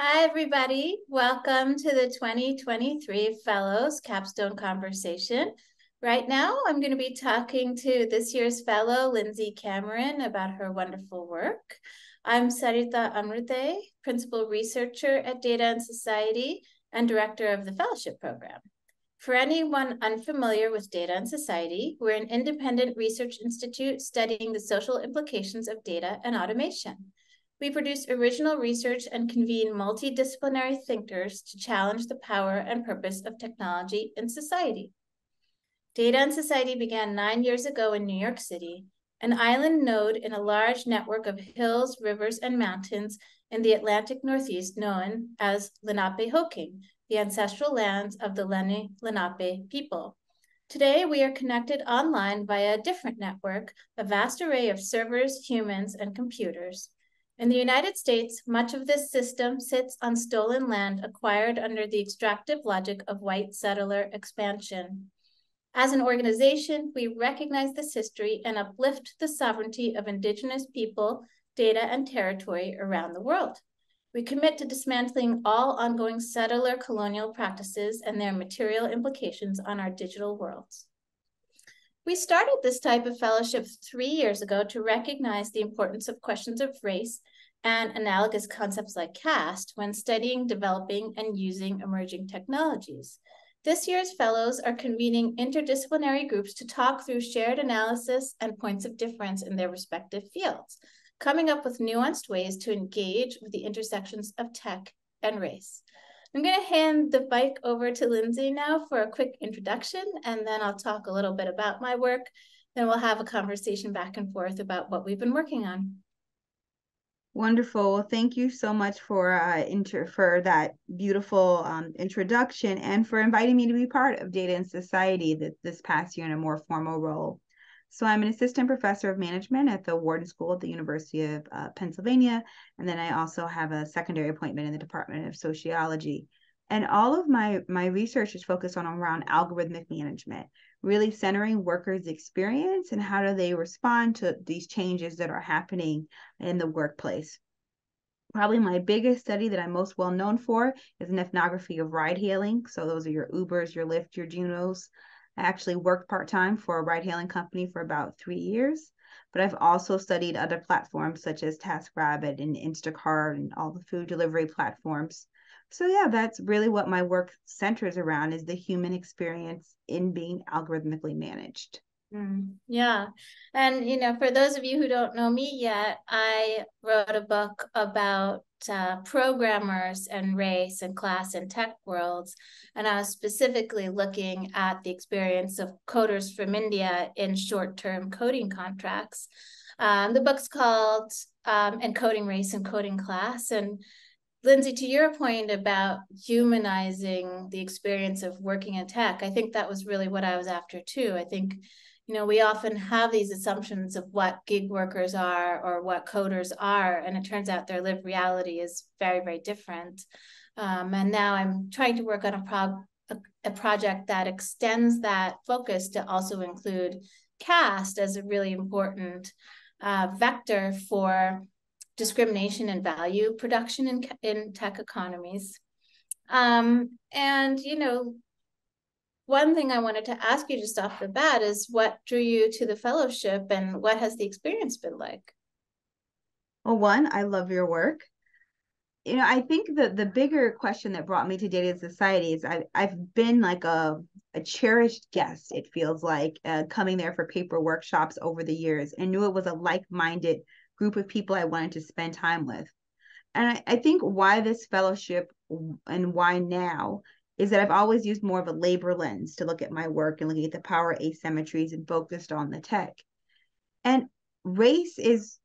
Hi, everybody. Welcome to the 2023 Fellows Capstone Conversation. Right now, I'm going to be talking to this year's fellow, Lindsey Cameron, about her wonderful work. I'm Sareeta Amrute, Principal Researcher at Data and Society and Director of the Fellowship Program. For anyone unfamiliar with Data and Society, we're an independent research institute studying the social implications of data and automation. We produce original research and convene multidisciplinary thinkers to challenge the power and purpose of technology in society. Data and Society began nine years ago in New York City, an island node in a large network of hills, rivers, and mountains in the Atlantic Northeast known as Lenape Lenapehoking, the ancestral lands of the Lenni Lenape people. Today, we are connected online via a different network, a vast array of servers, humans, and computers. In the United States, much of this system sits on stolen land acquired under the extractive logic of white settler expansion. As an organization, we recognize this history and uplift the sovereignty of Indigenous people, data, and territory around the world. We commit to dismantling all ongoing settler colonial practices and their material implications on our digital worlds. We started this type of fellowship three years ago to recognize the importance of questions of race and analogous concepts like caste when studying, developing, and using emerging technologies. This year's fellows are convening interdisciplinary groups to talk through shared analysis and points of difference in their respective fields, coming up with nuanced ways to engage with the intersections of tech and race. I'm going to hand the mic over to Lindsey now for a quick introduction, and then I'll talk a little bit about my work. Then we'll have a conversation back and forth about what we've been working on. Wonderful. Well, thank you so much for uh, inter for that beautiful um, introduction and for inviting me to be part of Data and Society that this past year in a more formal role. So I'm an assistant professor of management at the Wharton School at the University of uh, Pennsylvania. And then I also have a secondary appointment in the Department of Sociology. And all of my, my research is focused on around algorithmic management, really centering workers' experience and how do they respond to these changes that are happening in the workplace. Probably my biggest study that I'm most well known for is an ethnography of ride hailing. So those are your Ubers, your Lyft, your Junos. I actually worked part time for a ride hailing company for about three years, but I've also studied other platforms such as TaskRabbit and Instacart and all the food delivery platforms. So yeah, that's really what my work centers around is the human experience in being algorithmically managed. Mm, yeah. And, you know, for those of you who don't know me yet, I wrote a book about uh, programmers and race and class and tech worlds. And I was specifically looking at the experience of coders from India in short term coding contracts. Um, the book's called um, Encoding Race Encoding Class. And Lindsey, to your point about humanizing the experience of working in tech, I think that was really what I was after too. I think you know, we often have these assumptions of what gig workers are or what coders are, and it turns out their lived reality is very, very different. Um, and now I'm trying to work on a, a, a project that extends that focus to also include caste as a really important uh, vector for discrimination and value production in, in tech economies. Um, and, you know, one thing I wanted to ask you just off the bat is what drew you to the fellowship and what has the experience been like? Well, one, I love your work. You know, I think the the bigger question that brought me to Data Society is I, I've been like a, a cherished guest, it feels like, uh, coming there for paper workshops over the years and knew it was a like minded group of people I wanted to spend time with. And I, I think why this fellowship and why now is that I've always used more of a labor lens to look at my work and looking at the power asymmetries and focused on the tech. And race is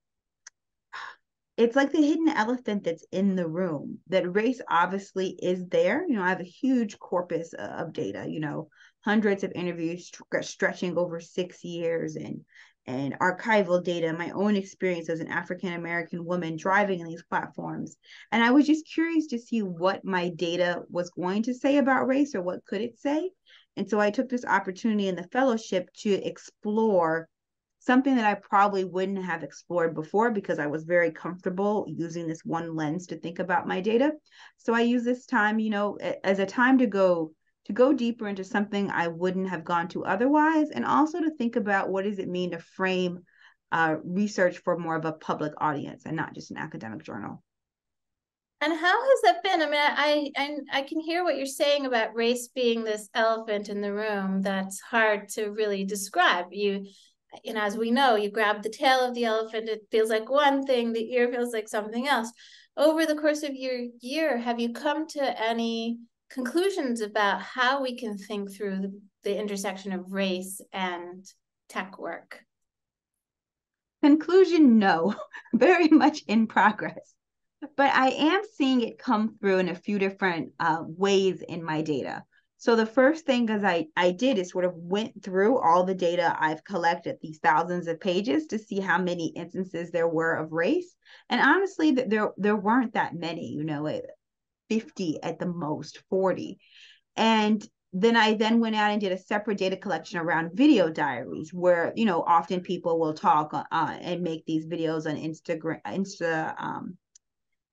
it's like the hidden elephant that's in the room that race obviously is there you know i have a huge corpus of data you know hundreds of interviews stretching over six years and and archival data, my own experience as an African American woman driving in these platforms. And I was just curious to see what my data was going to say about race or what could it say. And so I took this opportunity in the fellowship to explore something that I probably wouldn't have explored before because I was very comfortable using this one lens to think about my data. So I use this time, you know, as a time to go to go deeper into something I wouldn't have gone to otherwise, and also to think about what does it mean to frame uh, research for more of a public audience and not just an academic journal. And how has that been? I mean, I, I I can hear what you're saying about race being this elephant in the room that's hard to really describe. You you know, as we know, you grab the tail of the elephant, it feels like one thing, the ear feels like something else. Over the course of your year, have you come to any conclusions about how we can think through the, the intersection of race and tech work? Conclusion no, very much in progress. But I am seeing it come through in a few different uh, ways in my data. So the first thing as I, I did is sort of went through all the data I've collected, these thousands of pages, to see how many instances there were of race. And honestly, there there weren't that many, you know, 50 at the most, 40. And then I then went out and did a separate data collection around video diaries, where you know often people will talk uh, and make these videos on Instagram, Insta, um,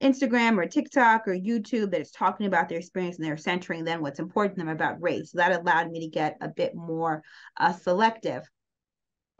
Instagram or TikTok or YouTube that is talking about their experience and they're centering then what's important to them about race. So that allowed me to get a bit more uh, selective.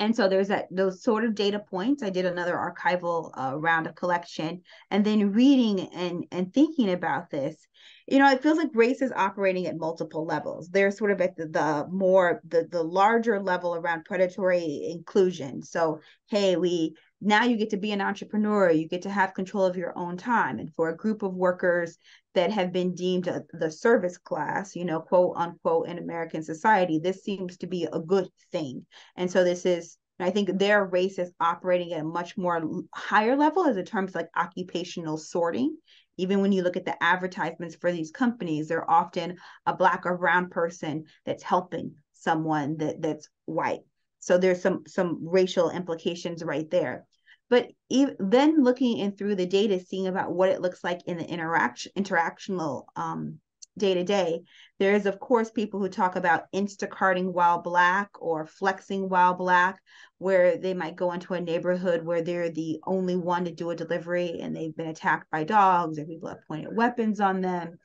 And so there's that those sort of data points. I did another archival uh, round of collection, and then reading and and thinking about this. You know, it feels like race is operating at multiple levels. They're sort of at the, the more the the larger level around predatory inclusion. So, hey, we now you get to be an entrepreneur you get to have control of your own time and for a group of workers that have been deemed a, the service class you know quote unquote in american society this seems to be a good thing and so this is I think their race is operating at a much more higher level as in terms like occupational sorting. Even when you look at the advertisements for these companies, they're often a black or brown person that's helping someone that that's white. So there's some some racial implications right there. But even, then looking in through the data, seeing about what it looks like in the interaction interactional um, day to day. There is, of course, people who talk about Instacarting while black or flexing while black, where they might go into a neighborhood where they're the only one to do a delivery and they've been attacked by dogs or people have pointed weapons on them.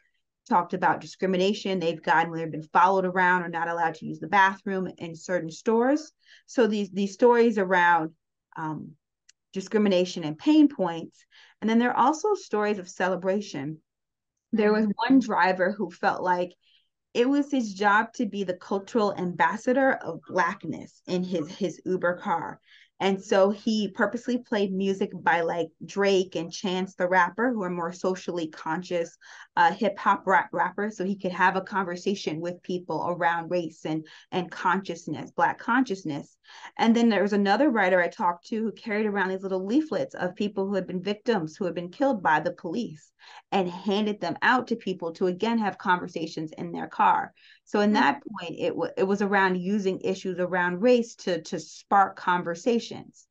Talked about discrimination they've gotten when they've been followed around or not allowed to use the bathroom in certain stores. So these these stories around um, discrimination and pain points. And then there are also stories of celebration. There was mm-hmm. one driver who felt like it was his job to be the cultural ambassador of blackness in his his Uber car. And so he purposely played music by like Drake and Chance the Rapper, who are more socially conscious uh, hip hop rap rappers, so he could have a conversation with people around race and and consciousness, Black consciousness. And then there was another writer I talked to who carried around these little leaflets of people who had been victims, who had been killed by the police, and handed them out to people to again have conversations in their car. So in that point, it, w- it was around using issues around race to, to spark conversations.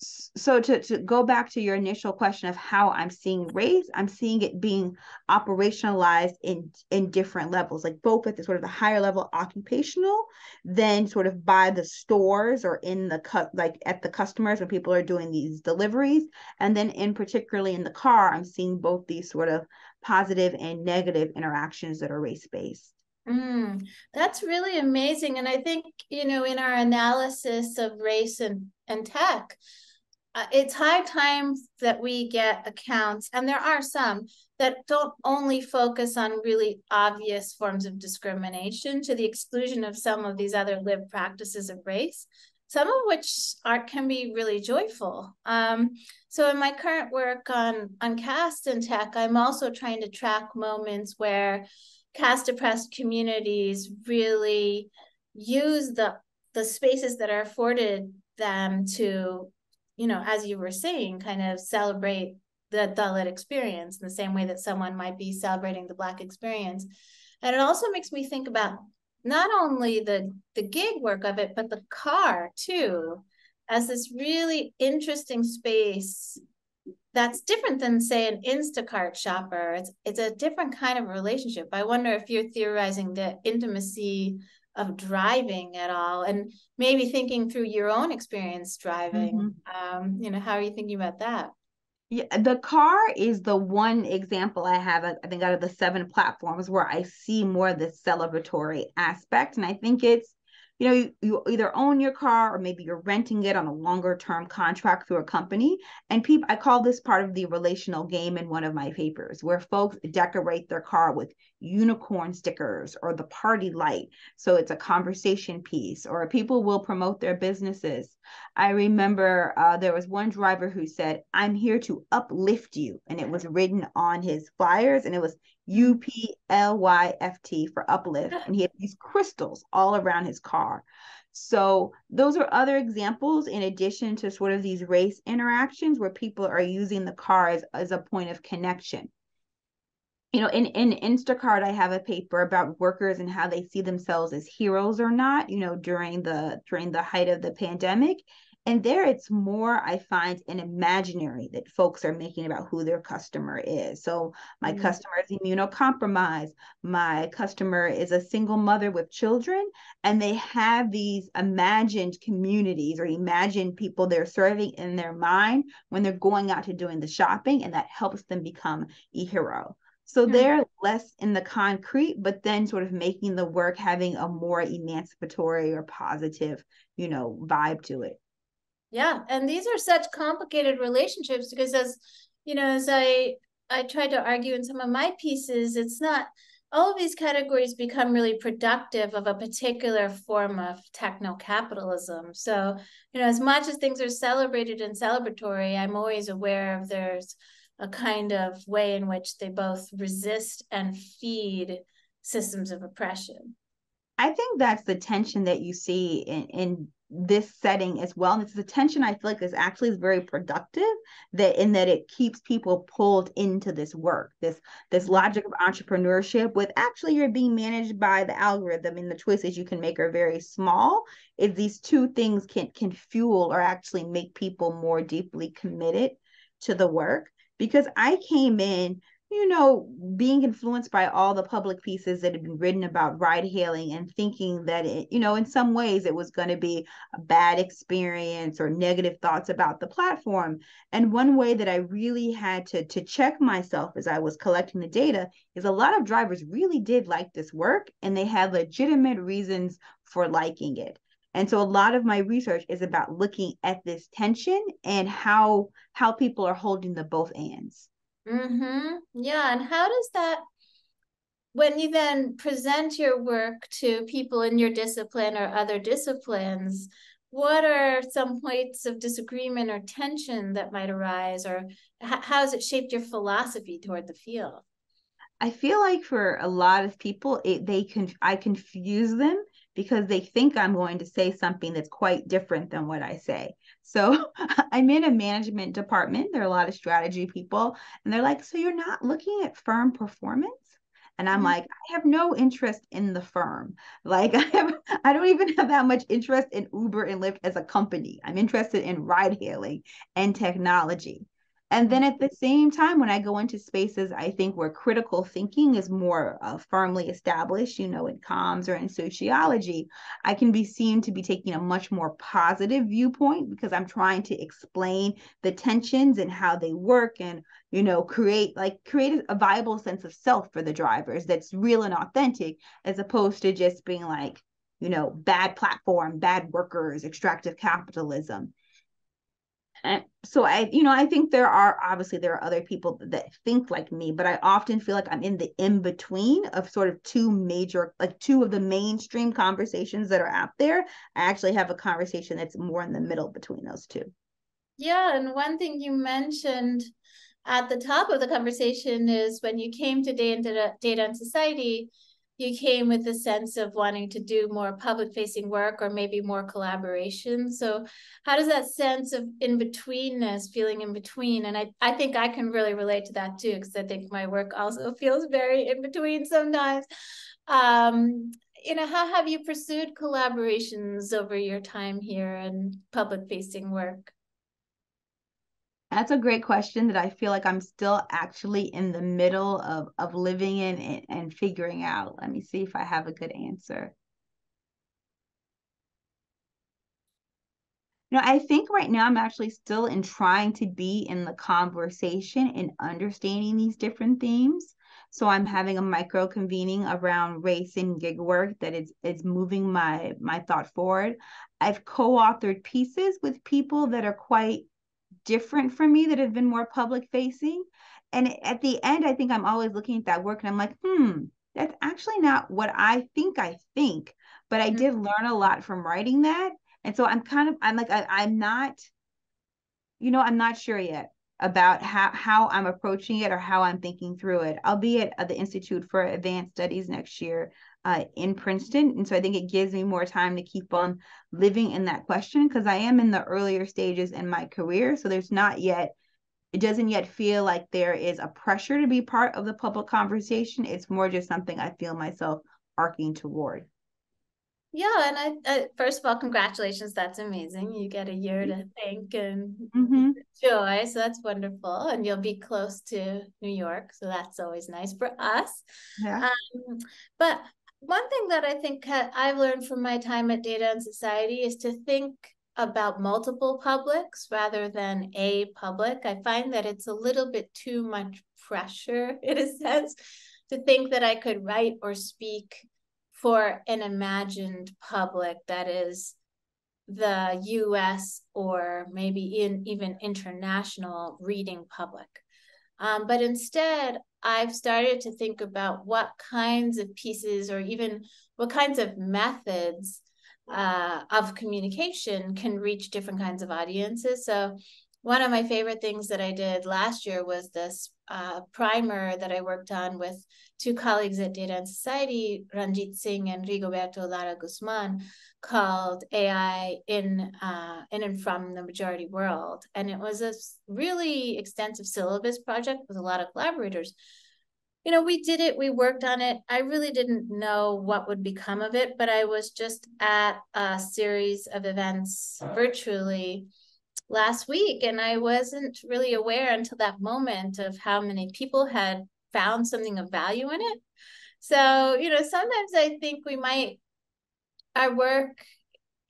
So to, to go back to your initial question of how I'm seeing race, I'm seeing it being operationalized in in different levels, like both at the sort of the higher level occupational, then sort of by the stores or in the cut like at the customers when people are doing these deliveries, and then in particularly in the car, I'm seeing both these sort of positive and negative interactions that are race based. Mm, that's really amazing. And I think, you know, in our analysis of race and, and tech, uh, it's high time that we get accounts, and there are some that don't only focus on really obvious forms of discrimination to the exclusion of some of these other lived practices of race, some of which art can be really joyful. Um, so in my current work on, on caste and tech, I'm also trying to track moments where caste oppressed communities really use the the spaces that are afforded them to you know as you were saying kind of celebrate the Dalit experience in the same way that someone might be celebrating the black experience and it also makes me think about not only the the gig work of it but the car too as this really interesting space that's different than say an Instacart shopper. It's it's a different kind of relationship. I wonder if you're theorizing the intimacy of driving at all and maybe thinking through your own experience driving mm-hmm. um, you know how are you thinking about that yeah, the car is the one example I have, I think, out of the seven platforms where I see more of the celebratory aspect. And I think it's you know you, you either own your car or maybe you're renting it on a longer term contract through a company and people i call this part of the relational game in one of my papers where folks decorate their car with unicorn stickers or the party light so it's a conversation piece or people will promote their businesses i remember uh, there was one driver who said i'm here to uplift you and it was written on his flyers and it was U P L Y F T for uplift. And he had these crystals all around his car. So those are other examples in addition to sort of these race interactions where people are using the car as, as a point of connection. You know, in, in Instacart, I have a paper about workers and how they see themselves as heroes or not, you know, during the during the height of the pandemic. And there it's more, I find, an imaginary that folks are making about who their customer is. So my mm-hmm. customer is immunocompromised. My customer is a single mother with children. And they have these imagined communities or imagined people they're serving in their mind when they're going out to doing the shopping. And that helps them become a hero. So mm-hmm. they're less in the concrete, but then sort of making the work having a more emancipatory or positive, you know, vibe to it. Yeah, and these are such complicated relationships because as you know, as I I tried to argue in some of my pieces, it's not all of these categories become really productive of a particular form of techno capitalism. So, you know, as much as things are celebrated and celebratory, I'm always aware of there's a kind of way in which they both resist and feed systems of oppression. I think that's the tension that you see in, in this setting as well. And it's the tension I feel like is actually is very productive that in that it keeps people pulled into this work, this this logic of entrepreneurship with actually you're being managed by the algorithm and the choices you can make are very small. If these two things can can fuel or actually make people more deeply committed to the work. Because I came in you know, being influenced by all the public pieces that had been written about ride hailing and thinking that it, you know, in some ways it was going to be a bad experience or negative thoughts about the platform. And one way that I really had to to check myself as I was collecting the data is a lot of drivers really did like this work and they had legitimate reasons for liking it. And so a lot of my research is about looking at this tension and how how people are holding the both ends. Mm-hmm. Yeah. And how does that, when you then present your work to people in your discipline or other disciplines, what are some points of disagreement or tension that might arise, or h- how has it shaped your philosophy toward the field? I feel like for a lot of people, it, they can I confuse them because they think I'm going to say something that's quite different than what I say. So I'm in a management department. There are a lot of strategy people, and they're like, So you're not looking at firm performance? And I'm mm-hmm. like, I have no interest in the firm. Like I have, I don't even have that much interest in Uber and Lyft as a company. I'm interested in ride hailing and technology. And then at the same time, when I go into spaces, I think where critical thinking is more uh, firmly established, you know, in comms or in sociology, I can be seen to be taking a much more positive viewpoint because I'm trying to explain the tensions and how they work and, you know, create like create a viable sense of self for the drivers that's real and authentic, as opposed to just being like, you know, bad platform, bad workers, extractive capitalism and so i you know i think there are obviously there are other people that think like me but i often feel like i'm in the in between of sort of two major like two of the mainstream conversations that are out there. I actually have a conversation that's more in the middle between those two. Yeah and one thing you mentioned at the top of the conversation is when you came to data, data and society you came with a sense of wanting to do more public facing work or maybe more collaboration. So how does that sense of in betweenness feeling in between and i, I think i can really relate to that too because i think my work also feels very in between sometimes. Um, you know how have you pursued collaborations over your time here and public facing work that's a great question that I feel like I'm still actually in the middle of of living in and, and figuring out. Let me see if I have a good answer. You know, I think right now I'm actually still in trying to be in the conversation and understanding these different themes. So I'm having a micro convening around race and gig work that is is moving my my thought forward. I've co-authored pieces with people that are quite different from me that have been more public facing. And at the end, I think I'm always looking at that work and I'm like, hmm, that's actually not what I think I think. But I did mm-hmm. learn a lot from writing that. And so I'm kind of, I'm like, I, I'm not, you know, I'm not sure yet about how, how I'm approaching it or how I'm thinking through it. I'll be at the Institute for Advanced Studies next year uh, in Princeton. And so I think it gives me more time to keep on living in that question because I am in the earlier stages in my career. So there's not yet, it doesn't yet feel like there is a pressure to be part of the public conversation. It's more just something I feel myself arcing toward. Yeah, and I, I, first of all, congratulations. That's amazing. You get a year to think and mm-hmm. enjoy, so that's wonderful. And you'll be close to New York, so that's always nice for us. Yeah. Um, but one thing that I think I've learned from my time at Data and Society is to think about multiple publics rather than a public. I find that it's a little bit too much pressure, in a sense, to think that I could write or speak for an imagined public that is the US or maybe in even international reading public. Um, but instead, I've started to think about what kinds of pieces or even what kinds of methods uh, of communication can reach different kinds of audiences. So one of my favorite things that I did last year was this uh, primer that I worked on with two colleagues at Data and Society, Ranjit Singh and Rigoberto Lara Guzman, called AI in uh, in and from the majority world. And it was a really extensive syllabus project with a lot of collaborators. You know, we did it, we worked on it. I really didn't know what would become of it, but I was just at a series of events virtually last week and I wasn't really aware until that moment of how many people had found something of value in it. So, you know, sometimes I think we might our work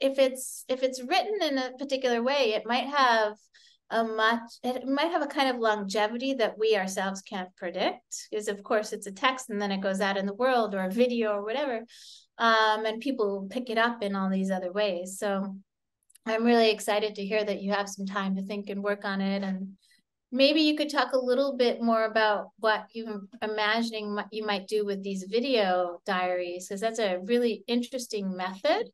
if it's if it's written in a particular way, it might have a much it might have a kind of longevity that we ourselves can't predict because of course it's a text and then it goes out in the world or a video or whatever um, and people pick it up in all these other ways so i'm really excited to hear that you have some time to think and work on it. And maybe you could talk a little bit more about what you're imagining you might do with these video diaries because that's a really interesting method.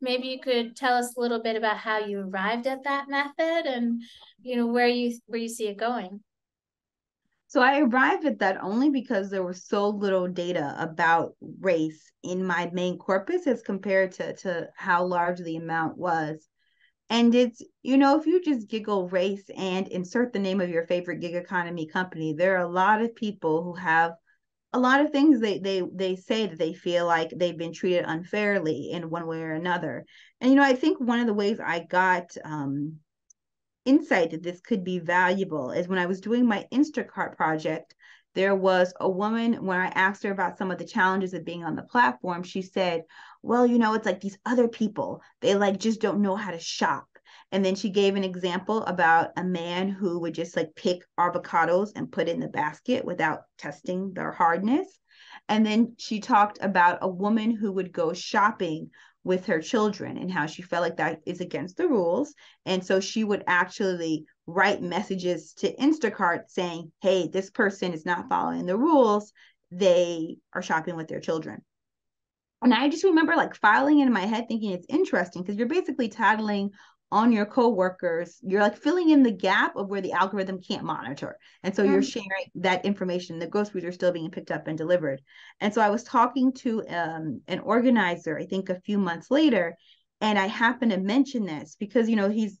Maybe you could tell us a little bit about how you arrived at that method and you know where you where you see it going. So i arrived at that only because there was so little data about race in my main corpus as compared to to how large the amount was and it's, you know, if you just giggle race and insert the name of your favorite gig economy company, there are a lot of people who have a lot of things they they they say that they feel like they've been treated unfairly in one way or another. And you know, I think one of the ways I got um insight that this could be valuable is when I was doing my Instacart project, there was a woman when I asked her about some of the challenges of being on the platform, she said, well, you know, it's like these other people, they like just don't know how to shop. And then she gave an example about a man who would just like pick avocados and put in the basket without testing their hardness. And then she talked about a woman who would go shopping with her children and how she felt like that is against the rules. And so she would actually write messages to Instacart saying, hey, this person is not following the rules. They are shopping with their children. And I just remember like filing in my head thinking it's interesting because you're basically tattling on your coworkers. You're like filling in the gap of where the algorithm can't monitor. And so you're sharing that information. The groceries are still being picked up and delivered. And so I was talking to um, an organizer, I think a few months later, and I happened to mention this because, you know, he's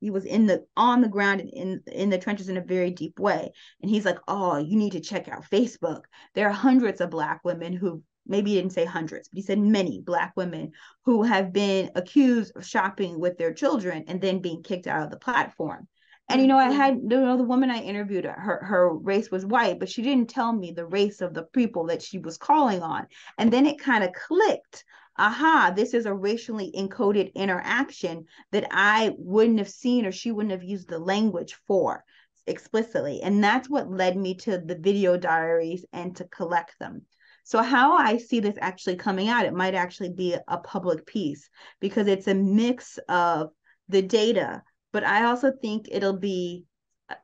he was in the on the ground in in the trenches in a very deep way and he's like oh you need to check out facebook there are hundreds of black women who maybe he didn't say hundreds, but he said many black women who have been accused of shopping with their children and then being kicked out of the platform. And you know, I mm-hmm. had you know the woman I interviewed, her her race was white, but she didn't tell me the race of the people that she was calling on. And then it kind of clicked aha, this is a racially encoded interaction that I wouldn't have seen or she wouldn't have used the language for explicitly. And that's what led me to the video diaries and to collect them. So, how I see this actually coming out, it might actually be a public piece because it's a mix of the data, but I also think it'll be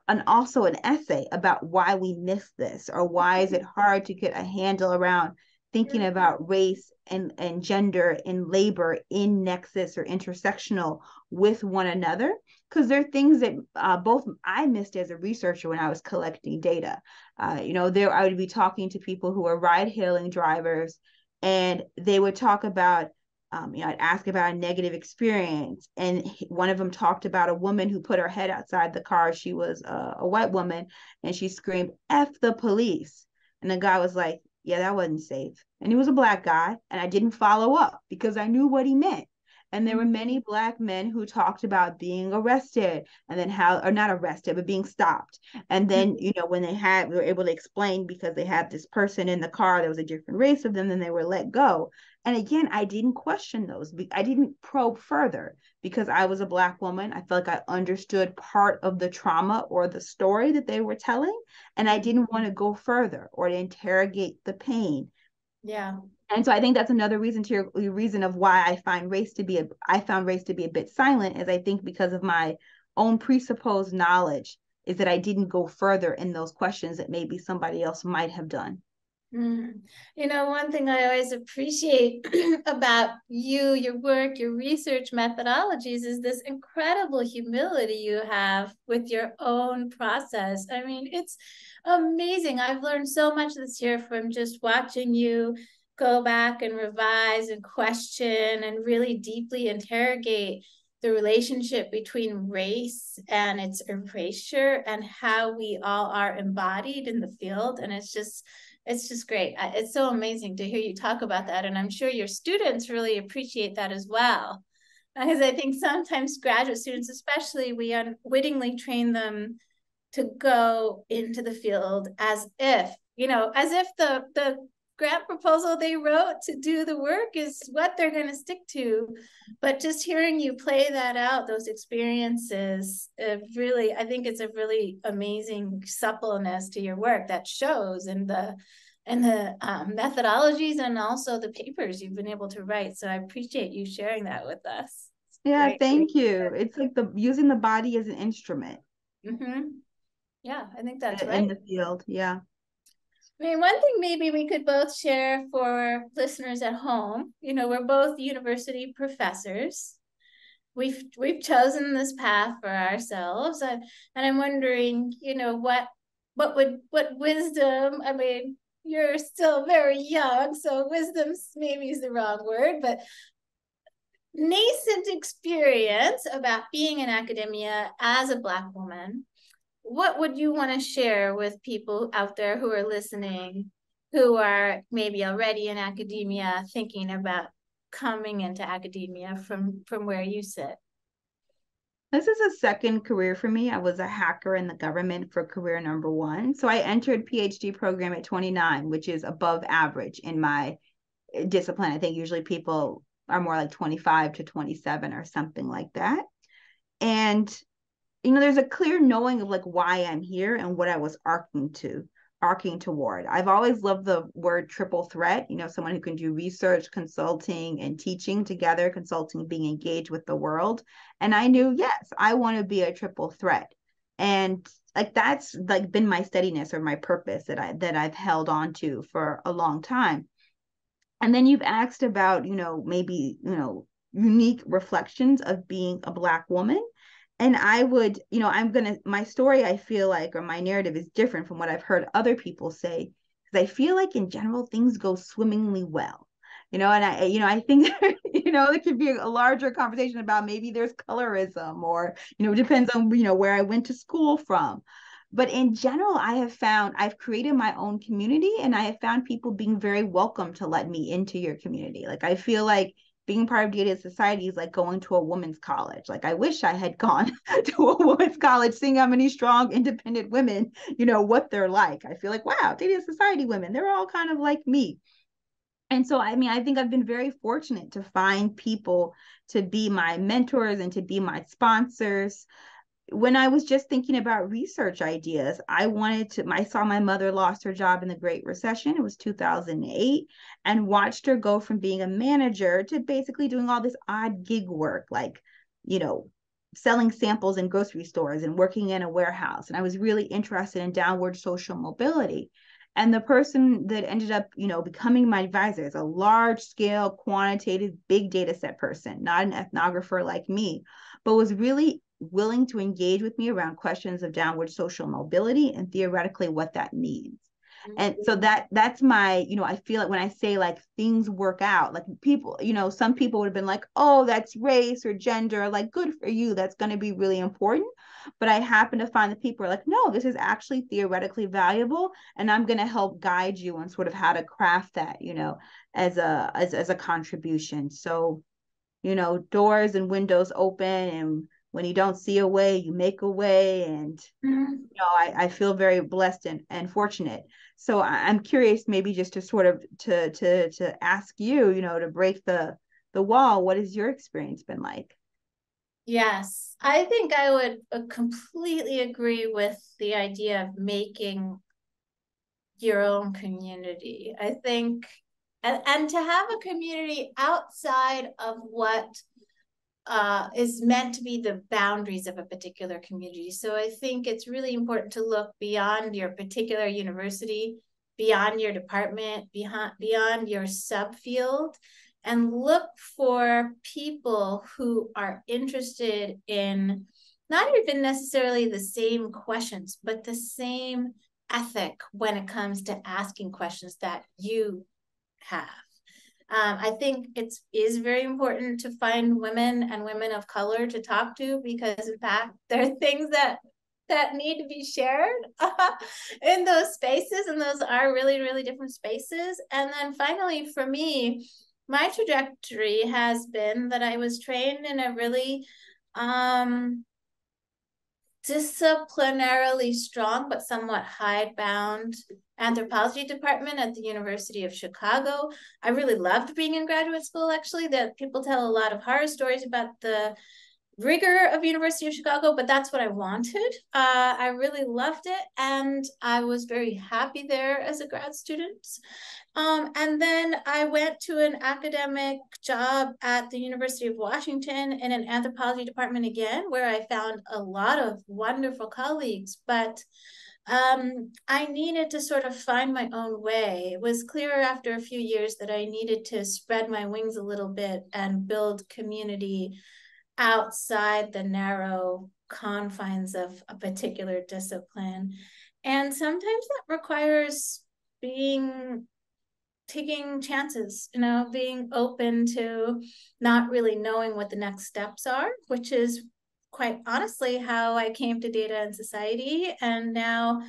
an also an essay about why we miss this or why is it mm-hmm. hard to get a handle around thinking about race and, and gender and labor in nexus or intersectional with one another because there are things that uh, both I missed as a researcher when I was collecting data. Uh, you know, there I would be talking to people who are ride-hailing drivers, and they would talk about. Um, you know, I'd ask about a negative experience, and one of them talked about a woman who put her head outside the car. She was a, a white woman, and she screamed "F the police," and the guy was like, "Yeah, that wasn't safe." And he was a black guy, and I didn't follow up because I knew what he meant. And there were mm-hmm. many black men who talked about being arrested and then how, or not arrested, but being stopped. And then, mm-hmm. you know, when they had, we were able to explain because they had this person in the car that was a different race of them, then they were let go. And again, I didn't question those. I didn't probe further because I was a black woman. I felt like I understood part of the trauma or the story that they were telling. And I didn't want to go further or to interrogate the pain. Yeah and so I think that's another reason to your, your, reason of why I find race to be a I found race to be a bit silent is I think because of my own presupposed knowledge is that I didn't go further in those questions that maybe somebody else might have done. Mm. You know, one thing I always appreciate about you, your work, your research methodologies is this incredible humility you have with your own process. I mean, it's amazing. I've learned so much this year from just watching you go back and revise and question and really deeply interrogate the relationship between race and its erasure and how we all are embodied in the field and it's just it's just great. It's so amazing to hear you talk about that and i'm sure your students really appreciate that as well. Because i think sometimes graduate students especially we unwittingly train them to go into the field as if you know as if the the grant proposal they wrote to do the work is what they're going to stick to. But just hearing you play that out those experiences really i think it's a really amazing suppleness to your work that shows in the and the um, methodologies and also the papers you've been able to write. So i appreciate you sharing that with us. Yeah Great. thank you. it's like the using the body as an instrument. Mm-hmm. yeah i think that's in, right. in the field yeah I mean, one thing maybe we could both share for listeners at home, you know, we're both university professors. We've we've chosen this path for ourselves, and, and I'm wondering, you know, what what would what wisdom? I mean, you're still very young, so wisdom maybe is the wrong word, but nascent experience about being in academia as a Black woman what would you want to share with people out there who are listening who are maybe already in academia thinking about coming into academia from from where you sit? This is a second career for me. I was a hacker in the government for career number one. So i entered phd program at 29 which is above average in my eh, discipline. I think usually people are more like 25 to 27 or something like that. And you know there's a clear knowing of like why i'm here and what i was arcing to arcing toward. I've always loved the word triple threat you know someone who can do research consulting and teaching together consulting being engaged with the world. And i knew yes i want to be a triple threat. And like that's like been my steadiness or my purpose that i that i've held on to for a long time. And then you've asked about you know maybe you know unique reflections of being a black woman and I would, you know, I'm gonna my story I feel like or my narrative is different from what I've heard other people say because I feel like in general things go swimmingly well. You know, and I, you know, I think, you know, it could be a larger conversation about maybe there's colorism or, you know, depends on, you know, where I went to school from. But in general, I have found I've created my own community and I have found people being very welcome to let me into your community. Like I feel like being part of data society is like going to a women's college. Like I wish I had gone to a women's college, seeing how many strong, independent women, you know, what they're like. I feel like, wow, data society women, they're all kind of like me. and so i mean i think i've been very fortunate to find people to be my mentors and to be my sponsors when I was just thinking about research ideas, I wanted to. I saw my mother lost her job in the Great Recession. It was 2008, and watched her go from being a manager to basically doing all this odd gig work, like, you know, selling samples in grocery stores and working in a warehouse. And I was really interested in downward social mobility. And the person that ended up, you know, becoming my advisor is a large scale, quantitative, big data set person, not an ethnographer like me, but was really willing to engage with me around questions of downward social mobility and theoretically what that means. And so mm-hmm. that that's my you know i feel like when i say like things work out like people you know some people would have been like oh that's race or gender like good for you that's going to be really important. But i happen to find that people are like no this is actually theoretically valuable and i'm going to help guide you on sort of how to craft that you know as a as, as a contribution. So you know doors and windows open and when you don't see a way, you make a way. And mm-hmm. you know, I, I feel very blessed and, and fortunate. So I, I'm curious, maybe just to sort of to to to ask you, you know, to break the the wall. What has your experience been like? Yes, I think I would uh, completely agree with the idea of making your own community. I think, and, and to have a community outside of what uh, is meant to be the boundaries of a particular community. So I think it's really important to look beyond your particular university, beyond your department, beyond, beyond your subfield, and look for people who are interested in not even necessarily the same questions, but the same ethic when it comes to asking questions that you have. Um, I think it is very important to find women and women of color to talk to because, in fact, there are things that that need to be shared in those spaces, and those are really, really different spaces. And then finally, for me, my trajectory has been that I was trained in a really um, disciplinarily strong but somewhat hidebound anthropology department at the University of Chicago. I really loved being in graduate school actually that people tell a lot of horror stories about the rigor of University of Chicago, but that's what I wanted. Uh, I really loved it and I was very happy there as a grad student. Um, and then I went to an academic job at the University of Washington in an anthropology department again, where I found a lot of wonderful colleagues. But um, I needed to sort of find my own way. It was clear after a few years that I needed to spread my wings a little bit and build community outside the narrow confines of a particular discipline. And sometimes that requires being taking chances, you know, being open to not really knowing what the next steps are, which is quite honestly how I came to data and society. And now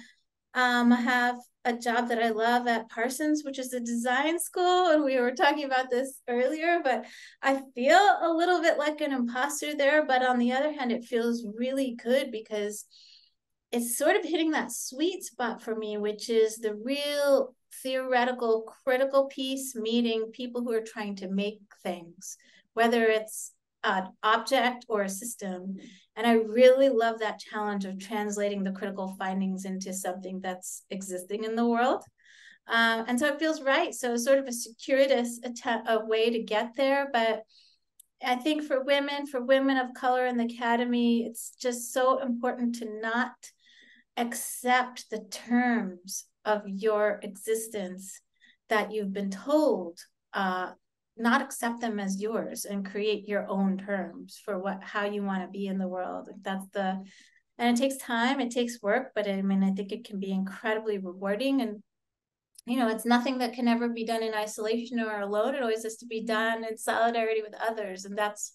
um, have a job that I love at Parsons, which is a design school. And we were talking about this earlier, but I feel a little bit like an imposter there. But on the other hand, it feels really good because it's sort of hitting that sweet spot for me, which is the real theoretical critical piece meeting people who are trying to make things, whether it's an object or a system. And I really love that challenge of translating the critical findings into something that's existing in the world. Um, and so it feels right. So sort of a circuitous attempt, a way to get there. But I think for women, for women of color in the academy, it's just so important to not accept the terms of your existence that you've been told uh, not accept them as yours and create your own terms for what how you want to be in the world. That's the and it takes time it takes work but i mean i think it can be incredibly rewarding. And you know it's nothing that can ever be done in isolation or alone. It always has to be done in solidarity with others. And that's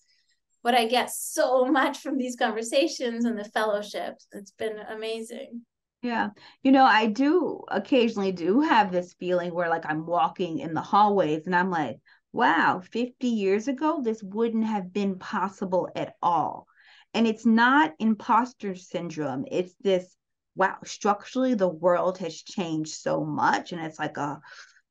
what i get so much from these conversations and the fellowships. It's been amazing. Yeah. You know, I do occasionally do have this feeling where like I'm walking in the hallways and I'm like, wow, 50 years ago, this wouldn't have been possible at all. And it's not imposter syndrome. It's this, wow, structurally, the world has changed so much. And it's like a,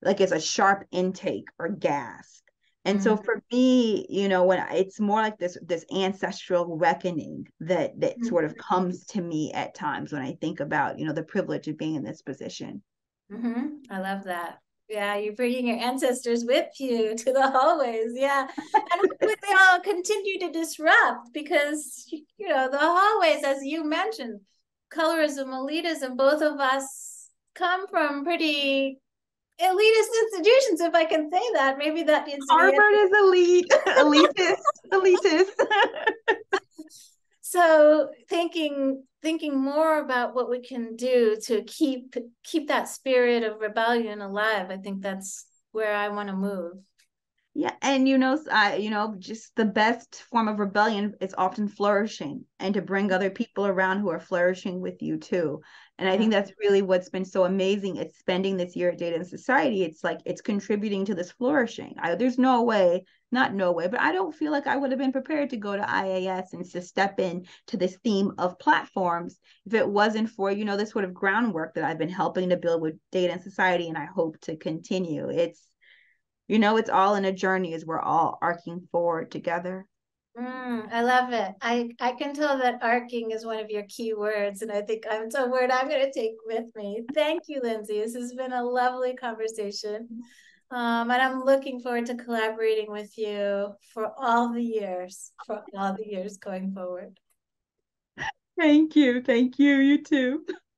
like it's a sharp intake or gasp. And mm-hmm. so for me, you know, when it's more like this this ancestral reckoning that that mm-hmm. sort of comes to me at times when I think about, you know, the privilege of being in this position. Mm-hmm. I love that. Yeah, you're bringing your ancestors with you to the hallways. Yeah. and they all continue to disrupt because, you know, the hallways, as you mentioned, colorism, elitism, both of us come from pretty elitist institutions, if I can say that. Maybe that needs Harvard is elite, elitist, elitist. so thinking thinking more about what we can do to keep keep that spirit of rebellion alive, I think that's where I want to move. Yeah, and you know, I you know, just the best form of rebellion is often flourishing, and to bring other people around who are flourishing with you too. And I think that's really what's been so amazing. It's spending this year at Data and Society. It's like it's contributing to this flourishing. I, there's no way, not no way, but I don't feel like I would have been prepared to go to IAS and to step in to this theme of platforms if it wasn't for you know this sort of groundwork that I've been helping to build with Data and Society, and I hope to continue. It's you know, it's all in a journey as we're all arcing forward together. Mm, I love it. I, I can tell that arcing is one of your key words, and I think I'm a word I'm going to take with me. Thank you, Lindsey. This has been a lovely conversation. Um, and I'm looking forward to collaborating with you for all the years, for all the years going forward. Thank you. Thank you. You too.